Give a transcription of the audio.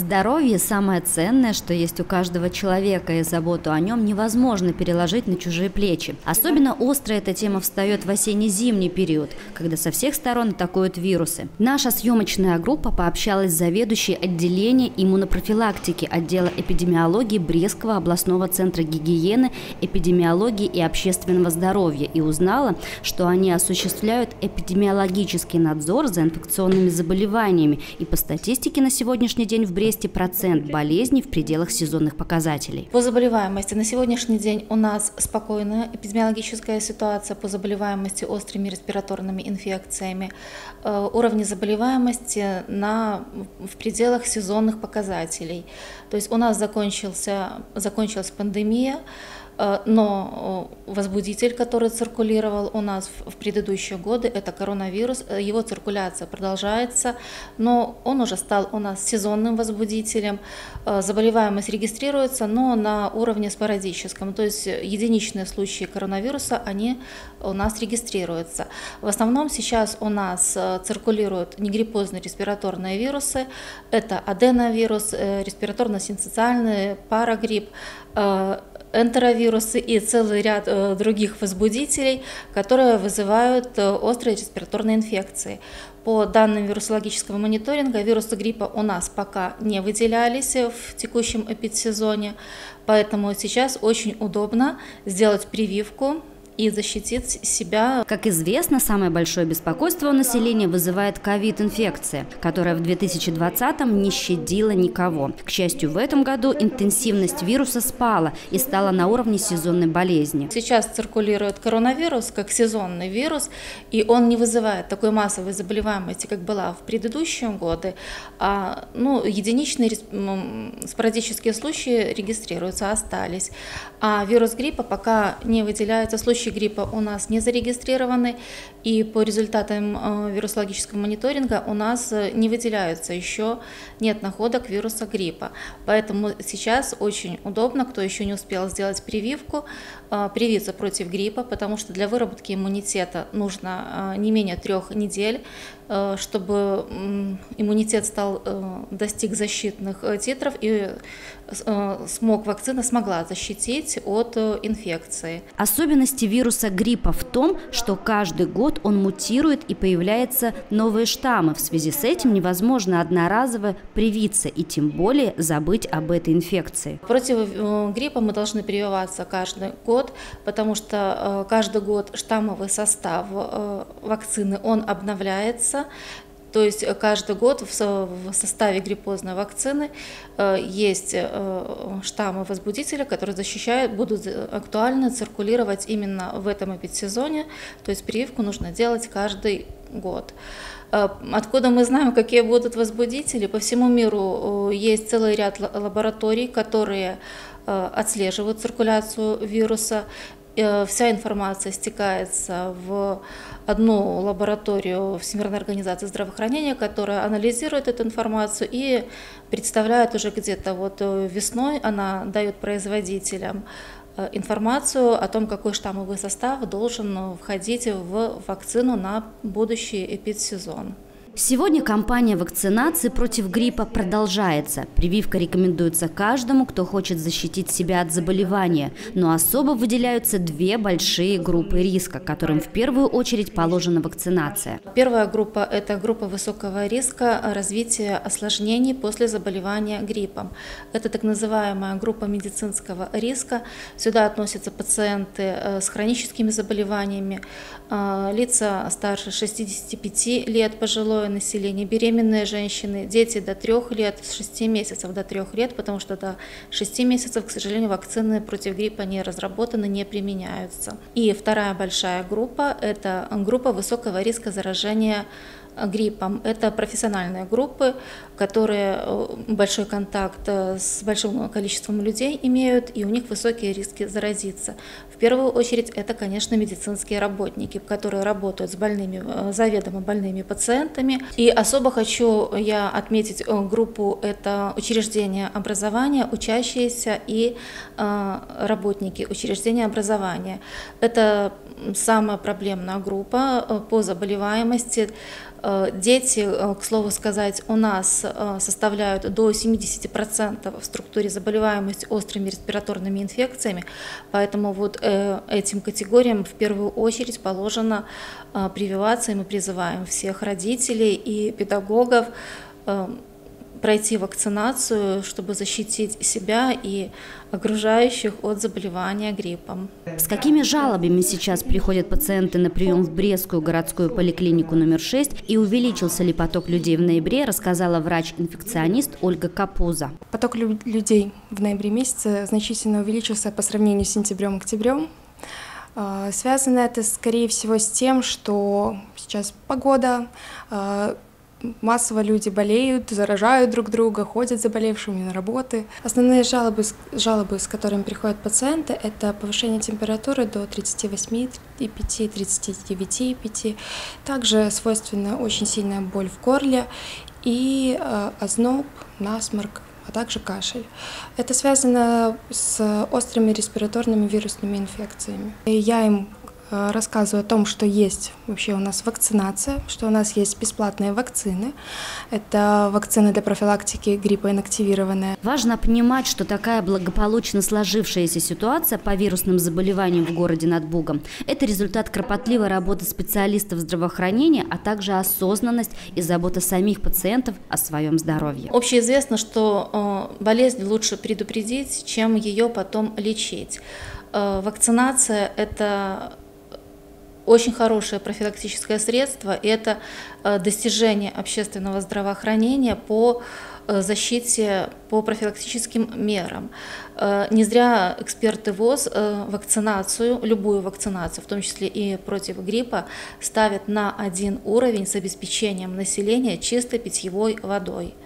Здоровье – самое ценное, что есть у каждого человека, и заботу о нем невозможно переложить на чужие плечи. Особенно остро эта тема встает в осенне-зимний период, когда со всех сторон атакуют вирусы. Наша съемочная группа пообщалась с заведующей отделения иммунопрофилактики отдела эпидемиологии Брестского областного центра гигиены, эпидемиологии и общественного здоровья и узнала, что они осуществляют эпидемиологический надзор за инфекционными заболеваниями и по статистике на сегодняшний день в Бресте 200% болезней в пределах сезонных показателей. По заболеваемости на сегодняшний день у нас спокойная эпидемиологическая ситуация по заболеваемости острыми респираторными инфекциями. Э, уровни заболеваемости на, в пределах сезонных показателей. То есть у нас закончился, закончилась пандемия, но э, возбудитель, который циркулировал у нас в предыдущие годы, это коронавирус, э, его циркуляция продолжается, но он уже стал у нас сезонным возбудителем. Заболеваемость регистрируется, но на уровне спорадическом, то есть единичные случаи коронавируса, они у нас регистрируются. В основном сейчас у нас циркулируют негриппозные респираторные вирусы, это аденовирус, респираторно-синцитиальный парагрипп, энтеровирусы и целый ряд э, других возбудителей, которые вызывают э, острые респираторные инфекции. По данным вирусологического мониторинга, вирусы гриппа у нас пока не выделялись в текущем эпидсезоне, поэтому сейчас очень удобно сделать прививку и защитить себя. Как известно, самое большое беспокойство у населения вызывает ковид-инфекция, которая в 2020-м не щадила никого. К счастью, в этом году интенсивность вируса спала и стала на уровне сезонной болезни. Сейчас циркулирует коронавирус как сезонный вирус, и он не вызывает такой массовой заболеваемости, как была в предыдущие годы. А, ну, единичные спорадические случаи регистрируются, остались. А вирус гриппа пока не выделяется случаи случаи гриппа у нас не зарегистрированы, и по результатам э, вирусологического мониторинга у нас э, не выделяются еще, нет находок вируса гриппа. Поэтому сейчас очень удобно, кто еще не успел сделать прививку, э, привиться против гриппа, потому что для выработки иммунитета нужно не менее трех недель, чтобы иммунитет стал, достиг защитных титров и смог, вакцина смогла защитить от инфекции. Особенности вируса гриппа в том, что каждый год он мутирует и появляются новые штаммы. В связи с этим невозможно одноразово привиться и тем более забыть об этой инфекции. Против э, гриппа мы должны прививаться каждый год, потому что э, каждый год штаммовый состав э, вакцины он обновляется. То есть э, каждый год в составе гриппозной вакцины э, есть э, штаммы возбудителя, которые защищают, будут актуально циркулировать именно в этом эпидсезоне. То есть прививку нужно делать каждый год. Откуда мы знаем, какие будут возбудители? По всему миру есть целый ряд лабораторий, которые отслеживают циркуляцию вируса. Э, вся информация стекается в одну лабораторию Всемирной организации здравоохранения, которая анализирует эту информацию и представляет уже где-то вот э, весной, она дает производителям э, информацию о том, какой штаммовый состав должен входить в вакцину на будущий эпидсезон. Сегодня кампания вакцинации против гриппа продолжается. Прививка рекомендуется каждому, кто хочет защитить себя от заболевания. Но особо выделяются две большие группы риска, которым в первую очередь положена вакцинация. Первая группа – это группа высокого риска развития осложнений после заболевания гриппом. Это так называемая группа медицинского риска. Сюда относятся пациенты э, с хроническими заболеваниями, э, лица старше 65 лет, пожилое пожилое население, беременные женщины, дети до трех лет, с 6 месяцев до трех лет, потому что до 6 месяцев, к сожалению, вакцины против гриппа не разработаны, не применяются. И вторая большая группа – это группа высокого риска заражения гриппом. Это профессиональные группы, которые э, большой контакт э, с большим количеством людей имеют, и у них высокие риски заразиться. В первую очередь это, конечно, медицинские работники, которые работают с больными, э, заведомо больными пациентами. И особо хочу я отметить группу, это учреждения образования, учащиеся и работники учреждения образования. Это самая проблемная группа по заболеваемости. Дети, к слову сказать, у нас составляют до 70% в структуре заболеваемости острыми респираторными инфекциями, поэтому вот этим категориям в первую очередь положено прививаться, и мы призываем всех родителей и педагогов пройти вакцинацию, чтобы защитить себя и окружающих от заболевания гриппом. С какими жалобами сейчас приходят пациенты на прием в Брестскую городскую поликлинику номер 6 и увеличился ли поток людей в ноябре, рассказала врач-инфекционист Ольга Капуза. Поток людей в ноябре месяце значительно увеличился по сравнению с сентябрем-октябрем. А, связано это, скорее всего, с тем, что сейчас погода, а, массово люди болеют, заражают друг друга, ходят заболевшими на работы. Основные жалобы, жалобы, с которыми приходят пациенты, это повышение температуры до 38,5-39,5. Также свойственна очень сильная боль в горле и э, озноб, насморк, а также кашель. Это связано с острыми респираторными вирусными инфекциями. Я им рассказываю о том, что есть вообще у нас вакцинация, что у нас есть бесплатные вакцины. Это вакцины для профилактики гриппа инактивированная. Важно понимать, что такая благополучно сложившаяся ситуация по вирусным заболеваниям в городе над Бугом – это результат кропотливой работы специалистов здравоохранения, а также осознанность и забота самих пациентов о своем здоровье. Общеизвестно, что э, болезнь лучше предупредить, чем ее потом лечить. Э, вакцинация – это очень хорошее профилактическое средство, это э, достижение общественного здравоохранения по э, защите по профилактическим мерам. Э, не зря эксперты ВОЗ вакцинацию, любую вакцинацию, в том числе и против гриппа, ставят на один уровень с обеспечением населения чистой питьевой водой.